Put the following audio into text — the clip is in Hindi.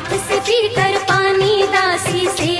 हाथ से पीकर पानी दासी से।